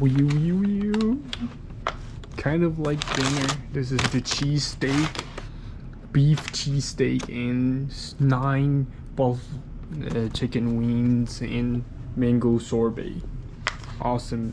Wee wee wee. Kind of like dinner. This is the cheesesteak, beef cheesesteak, and nine buff uh, chicken wings and mango sorbet. Awesome.